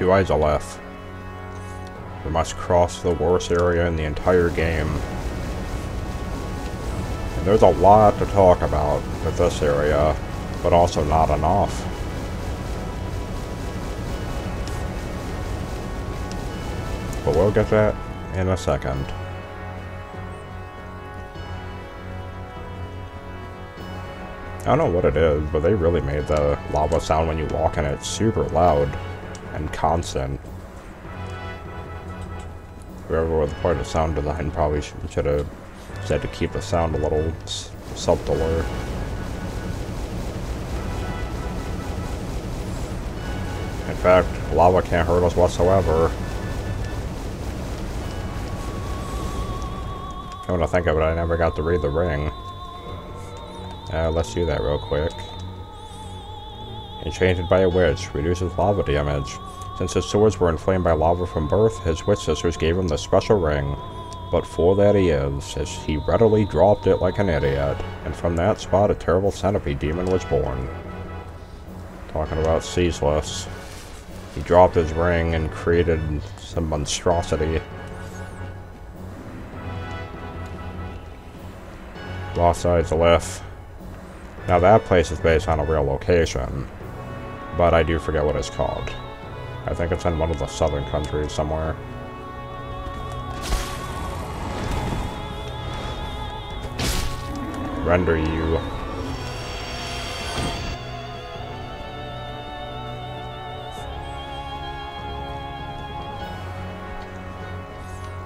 To Izalith. We must cross the worst area in the entire game. And there's a lot to talk about with this area, but also not enough. But we'll get that in a second. I don't know what it is, but they really made the lava sound when you walk in it super loud and constant. Whoever the part of sound design probably should have said to keep the sound a little subtler. In fact, lava can't hurt us whatsoever. Come to think of it, I never got to read the ring. Uh, let's do that real quick. Enchanted by a witch, reduces lava damage. Since his swords were inflamed by lava from birth, his witch sisters gave him the special ring. But fool that he is, as he readily dropped it like an idiot, and from that spot a terrible centipede demon was born. Talking about ceaseless. He dropped his ring and created some monstrosity. Lost Izalith. Now that place is based on a real location, but I do forget what it's called. I think it's in one of the southern countries somewhere. Render you.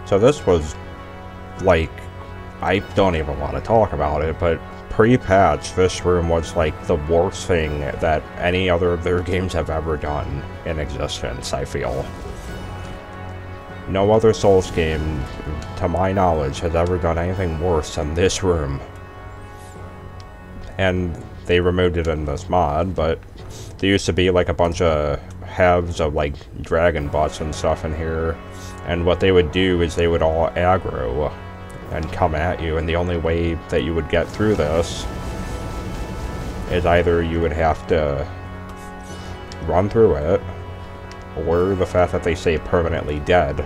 So this was like I don't even want to talk about it, but pre-patch, this room was like the worst thing that any other of their games have ever done in existence, I feel. No other Souls game, to my knowledge, has ever done anything worse than this room. And they removed it in this mod, but there used to be like a bunch of halves of like dragon bots and stuff in here. And what they would do is they would all aggro and come at you, and the only way that you would get through this is either you would have to run through it, or the fact that they say permanently dead.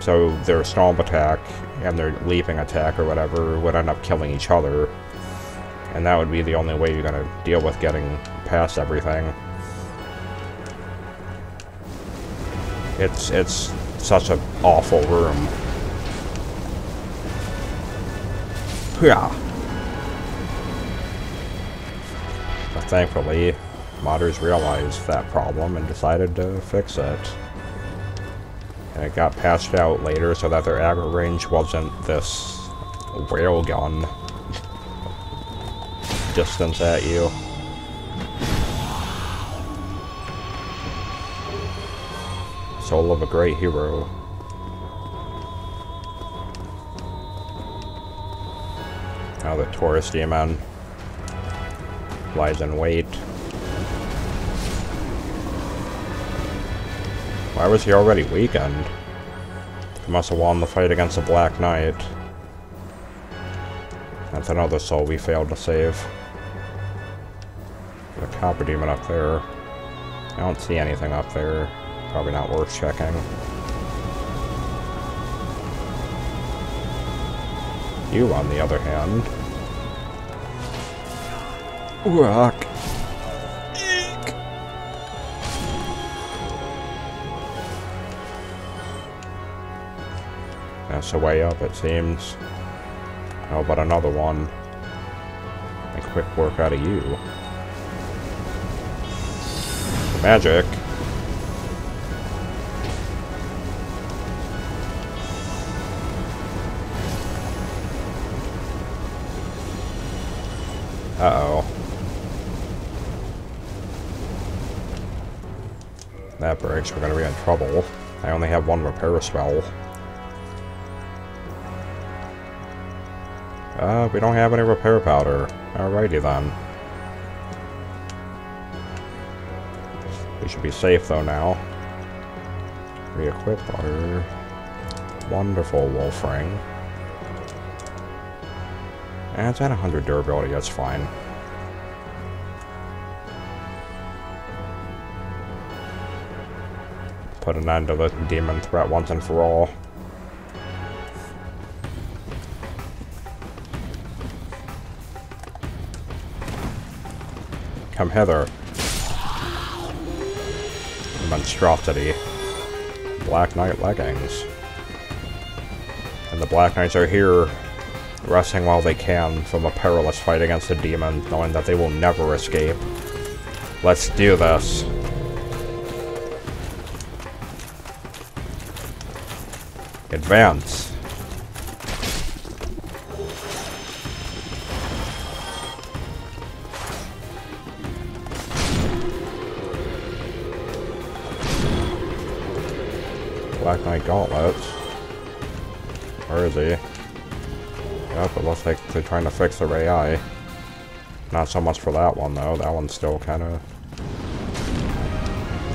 So their stomp attack and their leaping attack or whatever would end up killing each other. And that would be the only way you're going to deal with getting past everything. It's, it's such an awful room. Yeah. But thankfully, modders realized that problem and decided to fix it. And it got patched out later so that their aggro range wasn't this railgun distance at you. Soul of a great hero. The Taurus demon lies in wait. Why was he already weakened? He must have won the fight against the Black Knight. That's another soul we failed to save. The Capra Demon up there. I don't see anything up there. Probably not worth checking. You, on the other hand... Rock. Eek. That's the way up, it seems. How about another one? A quick work out of you. Magic. That breaks, we're gonna be in trouble. I only have one repair spell. Uh, we don't have any repair powder. Alrighty then. We should be safe though now. Re-equip our wonderful wolf ring. And it's at 100 durability, that's fine. Put an end to the demon threat once and for all. Come hither. Monstrosity. Black Knight leggings. And the Black Knights are here, resting while they can from a perilous fight against the demon, knowing that they will never escape. Let's do this. Advance. Black Knight Gauntlets. Where is he? Yep, it looks like they're trying to fix their AI. Not so much for that one, though. That one's still kind of...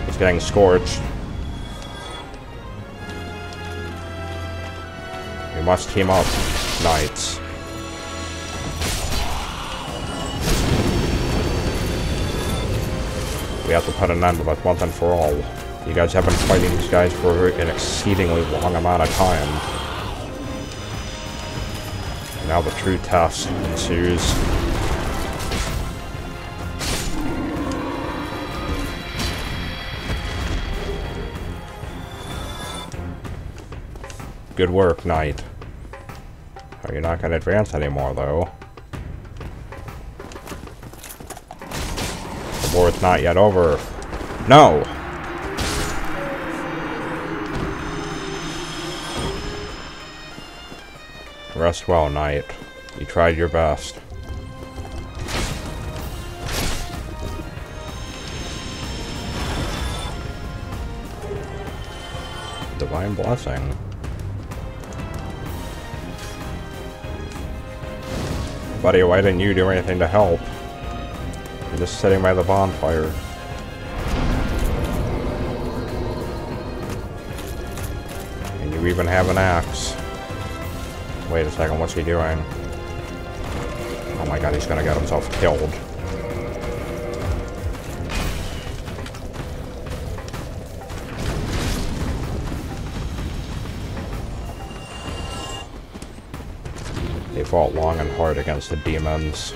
It's getting scorched. We must team up, knights. We have to put an end to this once and for all. You guys have been fighting these guys for an exceedingly long amount of time. And now the true test ensues. Good work, Knight. Oh, you're not going to advance anymore, though. The war's not yet over. No! Rest well, Knight. You tried your best. Divine Blessing. Buddy, why didn't you do anything to help? You're just sitting by the bonfire. And you even have an axe. Wait a second, what's he doing? Oh my god, he's gonna get himself killed. Fought long and hard against the demons.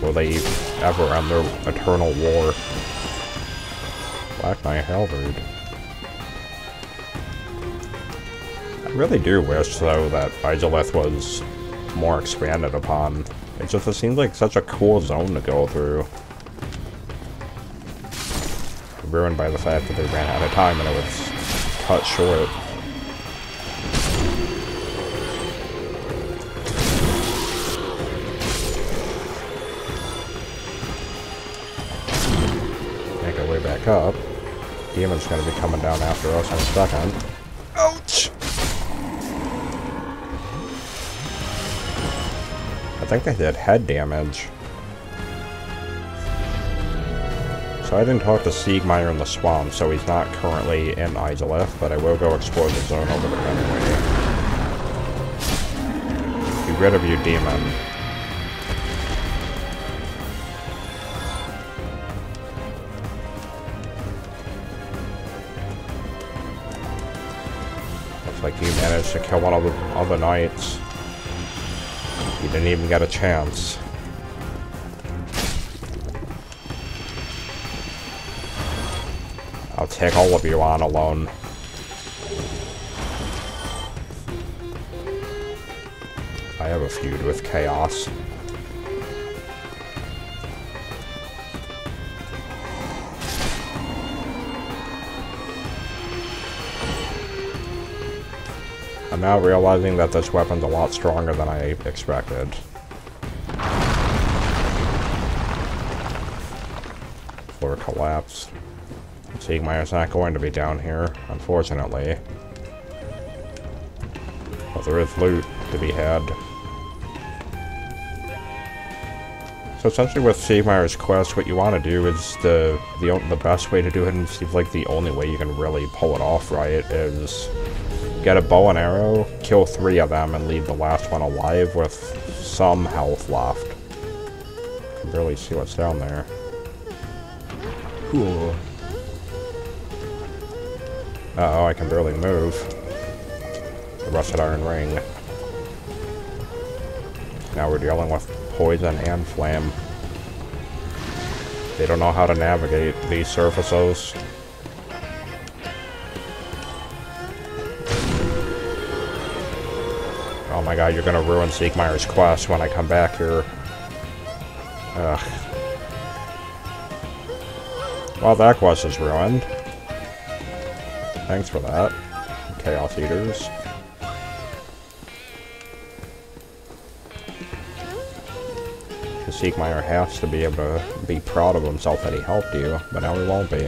Will they ever end their eternal war? Black Knight Halberd. I really do wish, though, that Izalith was more expanded upon. It just it seems like such a cool zone to go through. Ruined by the fact that they ran out of time and it was cut short. Up. Demon's gonna be coming down after us in a second. Ouch! I think they did head damage. So I didn't talk to Siegmeyer in the swamp, so he's not currently in Izalith, but I will go explore the zone over there anyway. Be rid of you, demon. One of the other knights. You didn't even get a chance. I'll take all of you on alone. I have a feud with Chaos. I'm now realizing that this weapon's a lot stronger than I expected. Floor collapsed. Siegmeyer's not going to be down here, unfortunately. But there is loot to be had. So essentially with Siegmeyer's quest, what you want to do is the, the the best way to do it, and seems like the only way you can really pull it off right, is get a bow and arrow, kill three of them, and leave the last one alive with some health left. Can barely see what's down there. Cool. Uh oh I can barely move. The rusted iron ring. Now we're dealing with poison and flame. They don't know how to navigate these surfaces. My god, you're gonna ruin Siegmeyer's quest when I come back here. Ugh. Well, that quest is ruined. Thanks for that. Chaos Eaters. Siegmeyer has to be able to be proud of himself that he helped you, but now he won't be.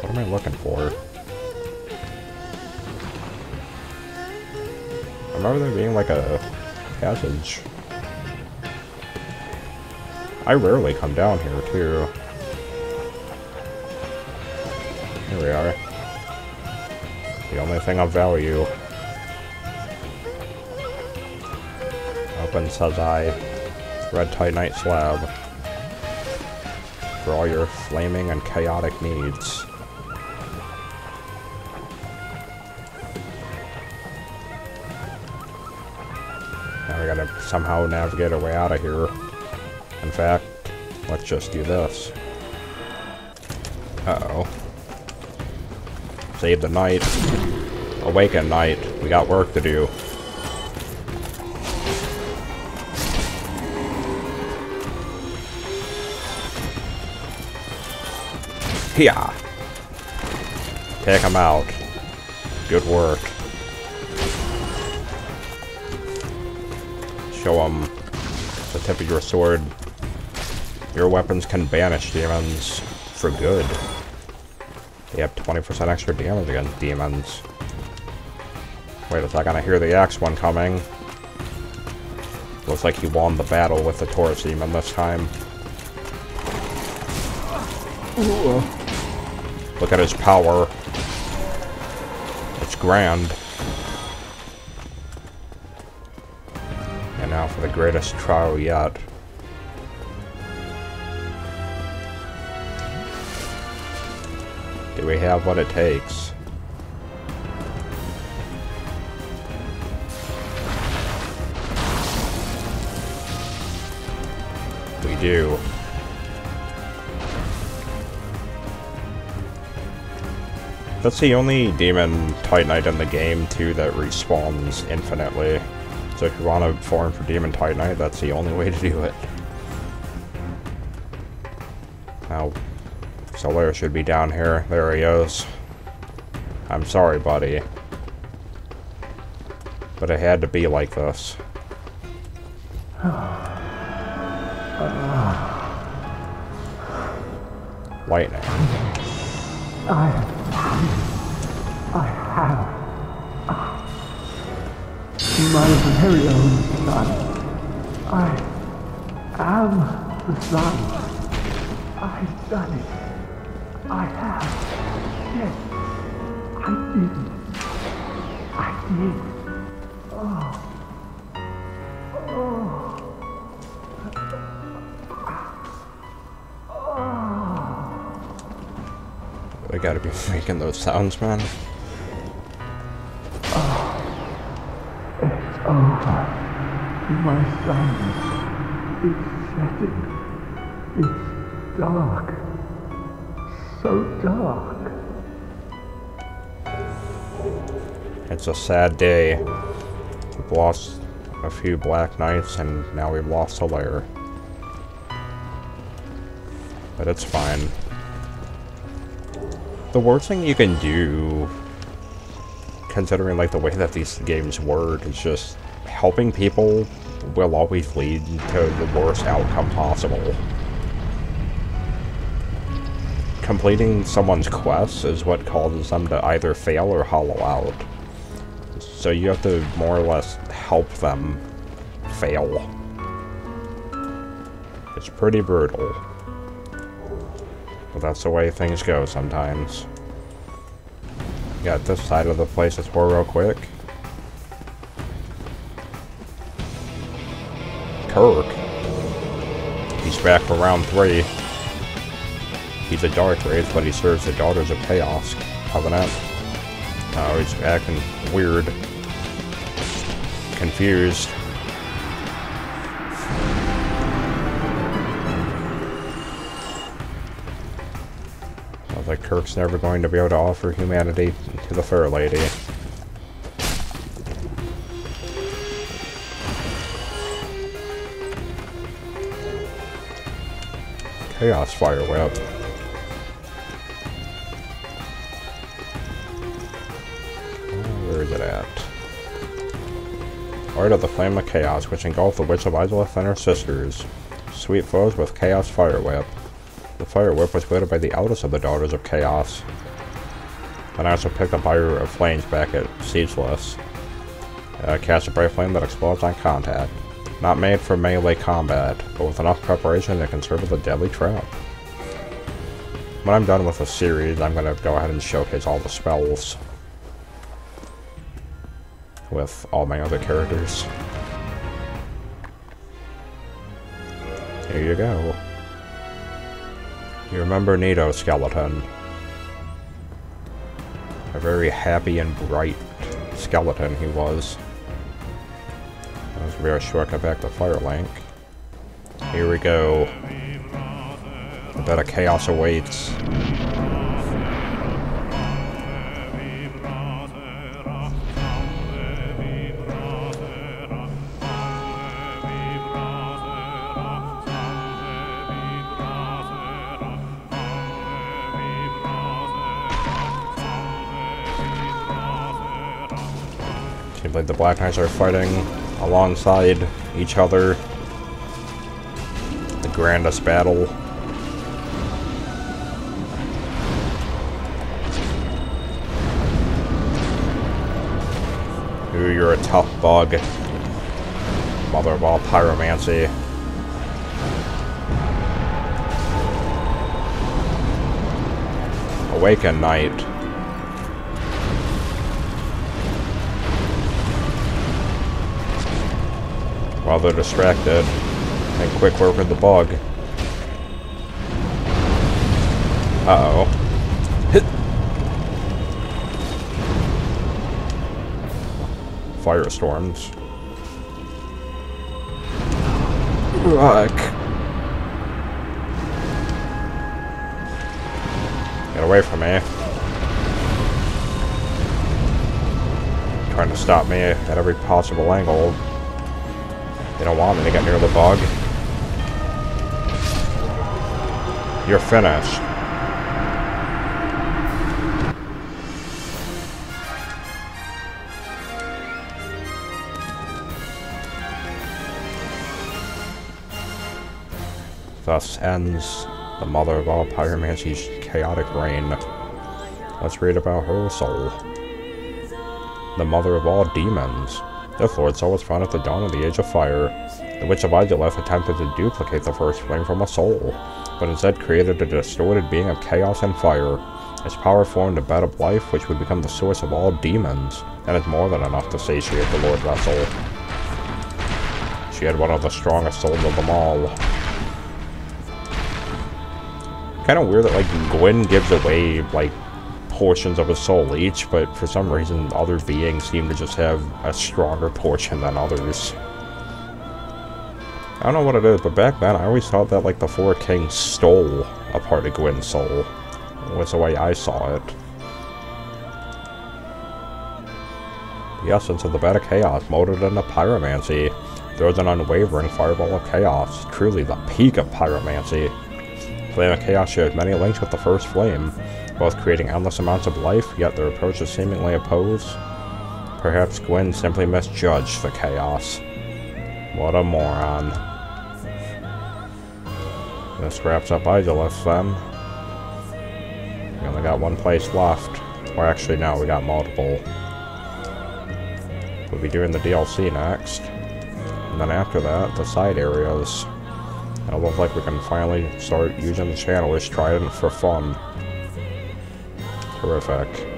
What am I looking for? Remember there being like a passage. I rarely come down here, too. Here we are. The only thing of value. Open, says I. Red Titanite slab. For all your flaming and chaotic needs. Somehow navigate our way out of here. In fact, let's just do this. Uh-oh. Save the knight. Awaken knight. We got work to do. Yeah. Take him out. Good work. Show them the tip of your sword. Your weapons can banish demons for good. They have 20% extra damage against demons. Wait a second, I hear the axe one coming. Looks like he won the battle with the Taurus demon this time. Ooh. Look at his power. It's grand. For the greatest trial yet. Do we have what it takes? We do. That's the only demon Titanite in the game, too, that respawns infinitely. So if you want to farm for demon Titanite, that's the only way to do it. Now, Solaire should be down here. There he is. I'm sorry, buddy. But it had to be like this. Lightning. I, my very own sun. I am the sun. I've done it. I have. Yes, I did. I did. Oh. Oh. oh. They gotta be making those sounds, man. My sun is setting. It's dark. So dark. It's a sad day. We've lost a few Black Knights, and now we've lost Solaire. But it's fine. The worst thing you can do, considering like the way that these games work, is just helping people will always lead to the worst outcome possible. Completing someone's quest is what causes them to either fail or hollow out. So you have to more or less help them fail. It's pretty brutal. But that's the way things go sometimes. Got this side of the place tour real quick. Kirk. He's back for round three. He's a Dark Wraith, but he serves the Daughters of Chaos Covenant. Oh, he's acting weird. Confused. Sounds like Kirk's never going to be able to offer humanity to the Fair Lady. Chaos Fire Whip. Where is it at? Art of the Flame of Chaos, which engulfed the Witch of Izalith and her sisters. Sweet foes with Chaos Fire Whip. The Fire Whip was wielded by the eldest of the Daughters of Chaos. And also picked up Fire of Flames back at Siegeless. Uh, cast a bright flame that explodes on contact. Not made for melee combat, but with enough preparation it can serve as a deadly trap. When I'm done with the series, I'm going to go ahead and showcase all the spells with all my other characters. Here you go. You remember Nito Skeleton. A very happy and bright skeleton he was. Very shortcut back to Firelink. Here we go. A bit of chaos awaits. The Black Knights are fighting alongside each other. The grandest battle. Ooh, you're a tough bug. Mother of all pyromancy. Awaken Knight. While they're distracted, and quick work with the bug. Uh-oh. Hit! Firestorms. Fuck. Get away from me. Trying to stop me at every possible angle. They don't want me to get near the bug. You're finished. Thus ends the mother of all pyromancy's chaotic reign. Let's read about her soul. The mother of all demons. Lord Soul was found at the dawn of the Age of Fire. The Witch of Izalith attempted to duplicate the first flame from a soul, but instead created a distorted being of chaos and fire. Its power formed a bed of life which would become the source of all demons, and is more than enough to satiate the Lord Vessel. She had one of the strongest souls of them all. Kind of weird that, like, Gwyn gives away, like, portions of a soul each, but for some reason other beings seem to just have a stronger portion than others. I don't know what it is, but back then I always thought that, like, the Four Kings stole a part of Gwyn's soul. Was the way I saw it. The essence of the Bed of Chaos, molded into pyromancy, throws an unwavering fireball of chaos, truly the peak of pyromancy. Flame of Chaos shares many links with the first flame, both creating endless amounts of life, yet their approaches seemingly opposed. Perhaps Gwyn simply misjudged the chaos. What a moron. This wraps up Izalith then. We only got one place left. Or actually, no, we got multiple. We'll be doing the DLC next. And then after that, the side areas. It looks like we can finally start using the Channeler's Trident for fun. Terrific.